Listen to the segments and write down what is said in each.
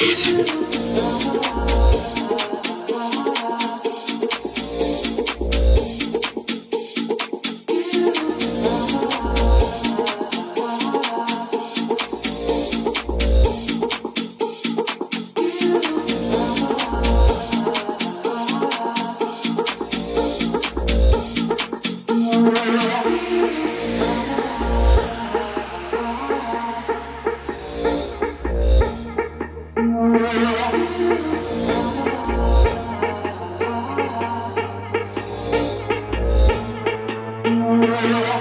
you.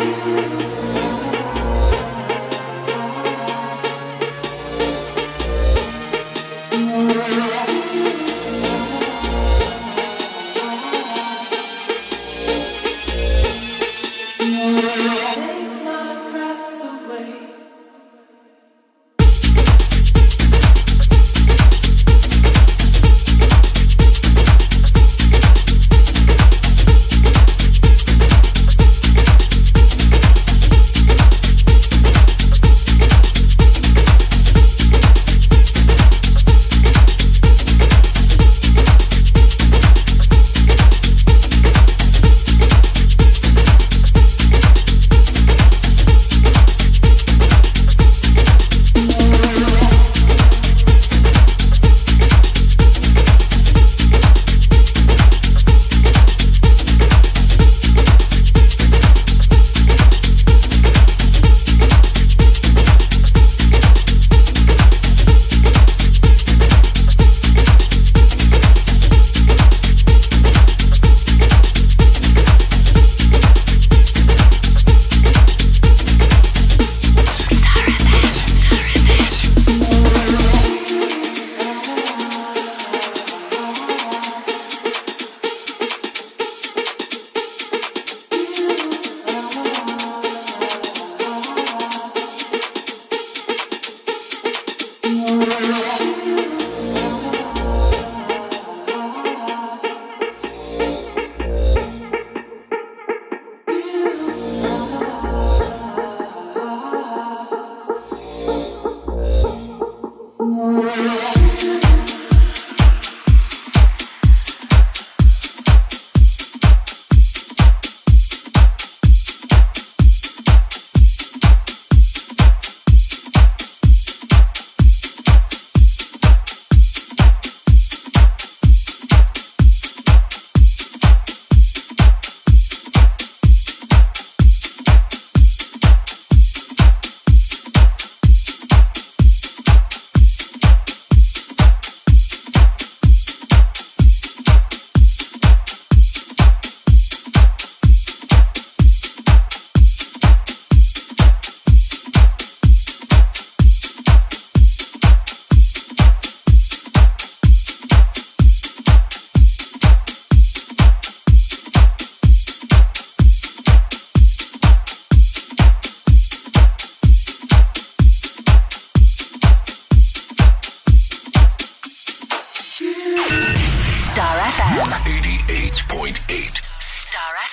you. FM. 88.8. Star.